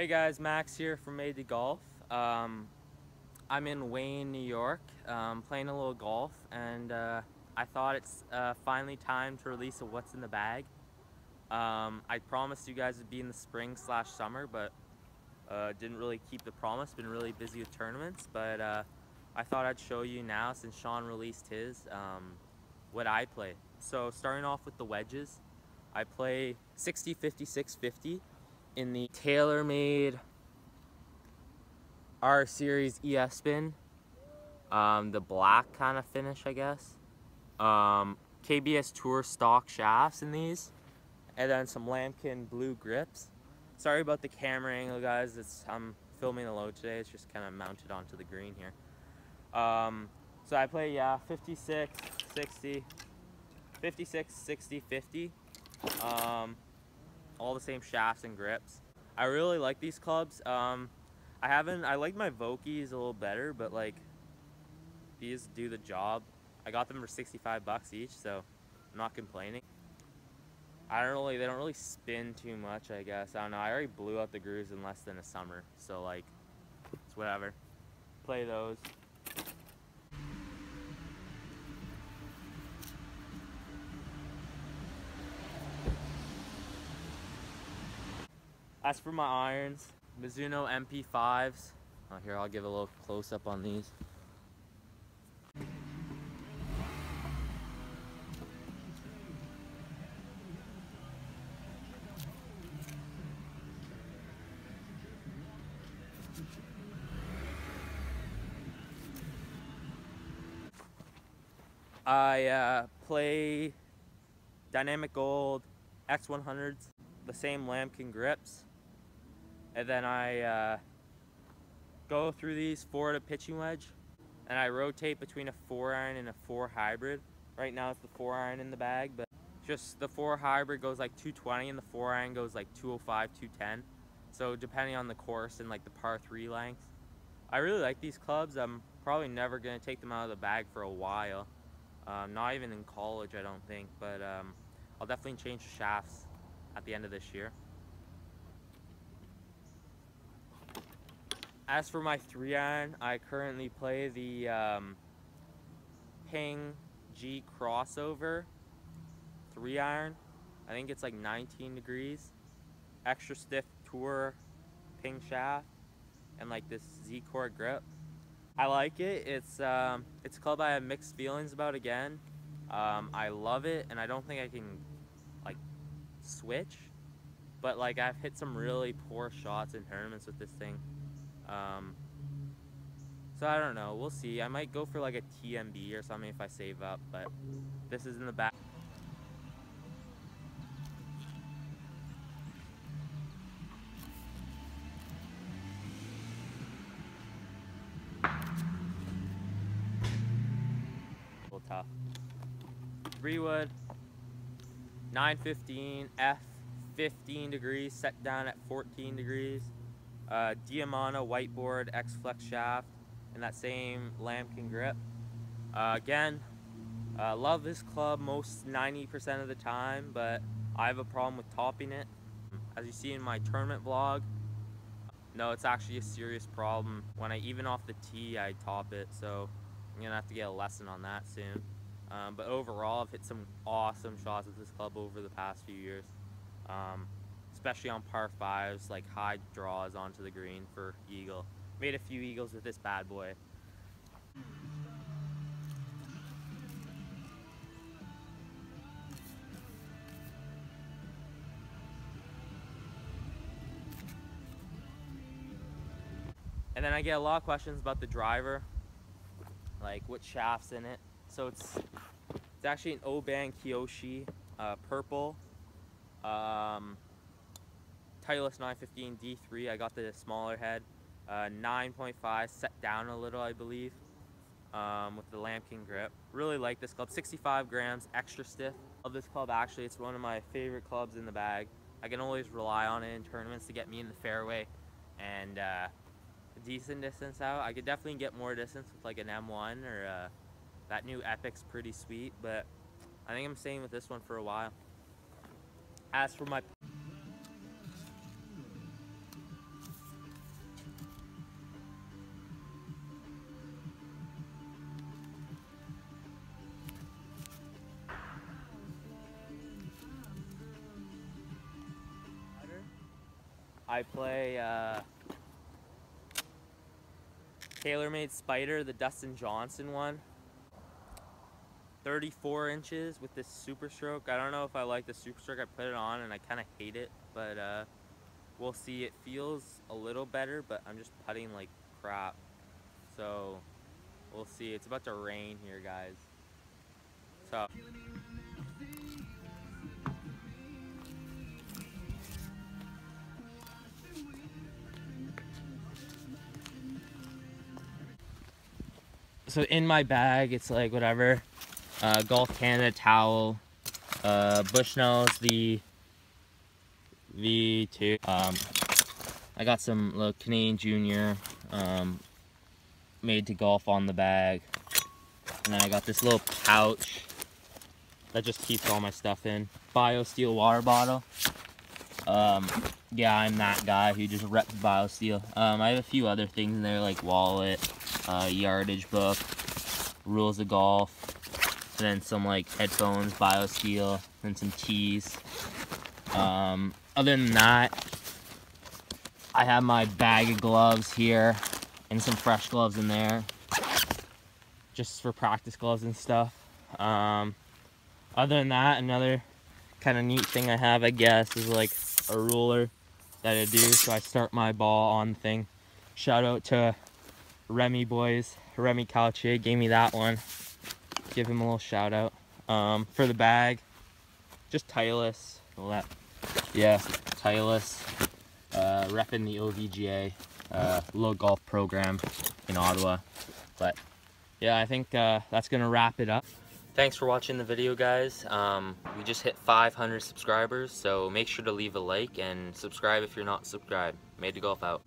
Hey guys, Max here from Made2Golf. Um, I'm in Wayne, New York, um, playing a little golf, and uh, I thought it's uh, finally time to release a What's in the Bag. Um, I promised you guys it'd be in the spring slash summer, but uh, didn't really keep the promise. Been really busy with tournaments, but uh, I thought I'd show you now since Shawn released his um, what I play. So starting off with the wedges, I play 60, 50, 50 in the TaylorMade R Series ES Spin. Um, the black kind of finish, I guess. Um, KBS Tour stock shafts in these. And then some Lamkin blue grips. Sorry about the camera angle, guys. It's I'm filming the load today. It's just kind of mounted onto the green here. Um, so I play, yeah, 56, 60, 56, 60, 50. All the same shafts and grips. I really like these clubs. Um, I haven't, I like my Vokeys a little better, but like these do the job. I got them for 65 bucks each, so I'm not complaining. I don't really, they don't really spin too much, I guess. I don't know. I already blew out the grooves in less than a summer, so like, it's whatever. Play those. As for my irons, Mizuno MP5s. Oh, here, I'll give a little close up on these. I uh, play Dynamic Gold X100s, the same Lamkin grips and then I uh, go through these four to pitching wedge and I rotate between a four iron and a four hybrid. Right now it's the four iron in the bag, but just the four hybrid goes like 220 and the four iron goes like 205, 210. So depending on the course and like the par three length. I really like these clubs. I'm probably never gonna take them out of the bag for a while. Um, not even in college, I don't think, but um, I'll definitely change the shafts at the end of this year. As for my three iron, I currently play the um, Ping G crossover three iron. I think it's like 19 degrees. Extra stiff tour ping shaft and like this Z core grip. I like it. It's um, it's a club I have mixed feelings about again. Um, I love it and I don't think I can like switch. But like I've hit some really poor shots in tournaments with this thing. Um, so I don't know. We'll see. I might go for like a TMB or something if I save up, but this is in the back. Little tough. Three wood, 915, F 15 degrees, set down at 14 degrees uh, Diamana whiteboard X-Flex shaft and that same Lamkin grip. Uh, again, uh, love this club most 90% of the time, but I have a problem with topping it. As you see in my tournament vlog, no, it's actually a serious problem. When I even off the tee, I top it, so I'm gonna have to get a lesson on that soon. Um, but overall, I've hit some awesome shots with this club over the past few years. Um, especially on par fives, like high draws onto the green for eagle. Made a few eagles with this bad boy. And then I get a lot of questions about the driver, like what shaft's in it. So it's it's actually an Oban Kiyoshi uh, purple. Um, Titleist 915 D3. I got the smaller head. Uh, 9.5 set down a little, I believe, um, with the Lamkin grip. Really like this club. 65 grams, extra stiff. Love this club actually. It's one of my favorite clubs in the bag. I can always rely on it in tournaments to get me in the fairway and uh, a decent distance out. I could definitely get more distance with like an M1 or uh, that new Epic's pretty sweet, but I think I'm staying with this one for a while. As for my I play uh, TaylorMade Spider, the Dustin Johnson one. 34 inches with this Super Stroke. I don't know if I like the Super Stroke. I put it on and I kind of hate it, but uh, we'll see. It feels a little better, but I'm just putting like crap. So we'll see. It's about to rain here, guys. So. So in my bag, it's like whatever, uh, Golf Canada towel, uh, Bushnell's the V2. Um, I got some little Canadian Junior um, made to golf on the bag. And then I got this little pouch that just keeps all my stuff in. BioSteel water bottle. Um, yeah, I'm that guy who just reps BioSteel. Um, I have a few other things in there like wallet, uh, yardage book, rules of golf, and then some like headphones, BioSteel, and some tees. Um, other than that, I have my bag of gloves here and some fresh gloves in there just for practice gloves and stuff. Um, other than that, another kind of neat thing I have, I guess, is like a ruler that I do so I start my ball on thing. Shout out to Remy boys. Remy Calcier gave me that one. Give him a little shout out. Um, for the bag, just Titleist. Yeah, Titleist. Uh, repping the OVGA uh, low golf program in Ottawa. But yeah, I think uh, that's gonna wrap it up. Thanks for watching the video, guys. Um, we just hit 500 subscribers, so make sure to leave a like and subscribe if you're not subscribed. Made2Golf out.